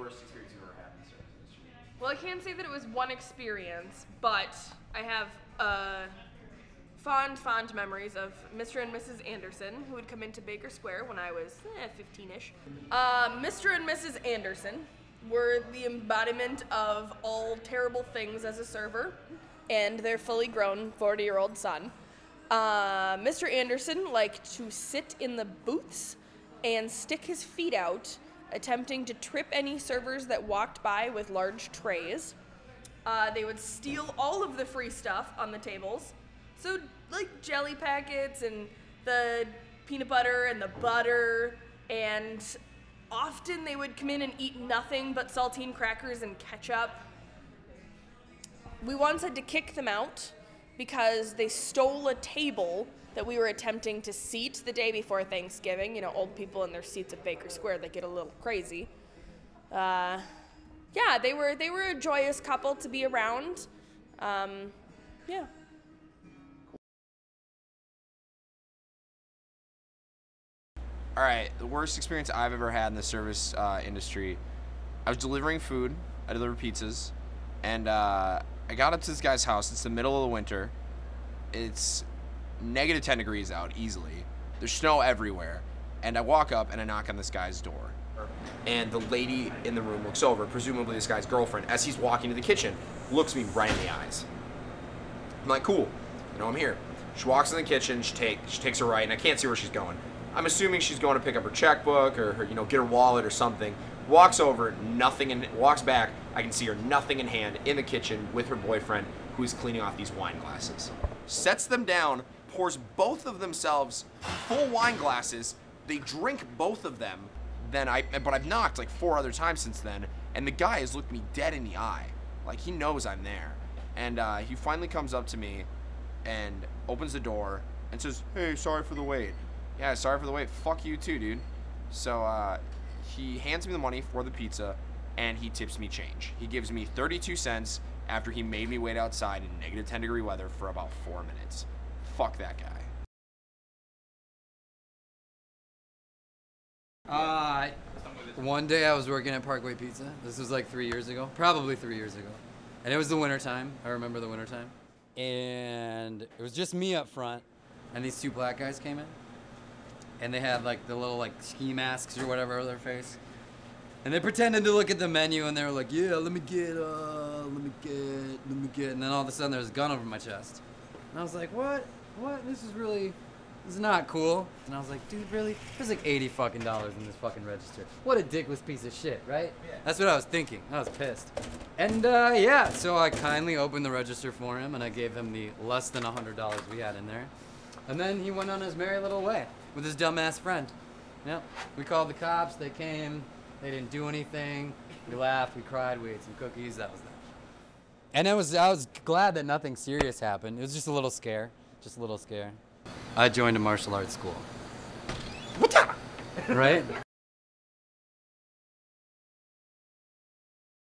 worst experience you've ever had in the service industry? Well, I can't say that it was one experience, but I have uh, fond, fond memories of Mr. and Mrs. Anderson, who would come into Baker Square when I was eh, 15-ish. Uh, Mr. and Mrs. Anderson were the embodiment of all terrible things as a server and their fully grown 40-year-old son. Uh, Mr. Anderson liked to sit in the booths and stick his feet out, attempting to trip any servers that walked by with large trays. Uh, they would steal all of the free stuff on the tables. So, like jelly packets and the peanut butter and the butter, and often they would come in and eat nothing but saltine crackers and ketchup. We once had to kick them out because they stole a table that we were attempting to seat the day before Thanksgiving. You know, old people in their seats at Baker Square, they get a little crazy. Uh, yeah, they were they were a joyous couple to be around. Um, yeah. All right, the worst experience I've ever had in the service uh, industry. I was delivering food. I delivered pizzas, and uh, I got up to this guy's house. It's the middle of the winter. It's negative 10 degrees out easily. There's snow everywhere. And I walk up and I knock on this guy's door. And the lady in the room looks over, presumably this guy's girlfriend, as he's walking to the kitchen, looks me right in the eyes. I'm like, cool, you know I'm here. She walks in the kitchen, she, take, she takes her right, and I can't see where she's going. I'm assuming she's going to pick up her checkbook or her, you know, get her wallet or something. Walks over, nothing in, walks back. I can see her nothing in hand in the kitchen with her boyfriend, who is cleaning off these wine glasses. Sets them down, pours both of themselves full wine glasses. They drink both of them. Then I, but I've knocked like four other times since then, and the guy has looked me dead in the eye, like he knows I'm there. And uh, he finally comes up to me, and opens the door and says, "Hey, sorry for the wait." Yeah, sorry for the wait. Fuck you too, dude. So uh, he hands me the money for the pizza, and he tips me change. He gives me 32 cents after he made me wait outside in negative 10 degree weather for about four minutes. Fuck that guy. Uh, one day I was working at Parkway Pizza. This was like three years ago, probably three years ago. And it was the winter time. I remember the winter time. And it was just me up front, and these two black guys came in. And they had like the little like ski masks or whatever over their face. And they pretended to look at the menu and they were like, yeah, let me get, uh, let me get, let me get. And then all of a sudden there's a gun over my chest. And I was like, what? What? This is really, this is not cool. And I was like, dude, really? There's like 80 fucking dollars in this fucking register. What a dickless piece of shit, right? Yeah. That's what I was thinking. I was pissed. And uh, yeah, so I kindly opened the register for him and I gave him the less than $100 we had in there. And then he went on his merry little way with his dumbass friend. Yep. We called the cops, they came, they didn't do anything. We laughed, we cried, we ate some cookies, that was that. And I was, I was glad that nothing serious happened. It was just a little scare, just a little scare. I joined a martial arts school. right?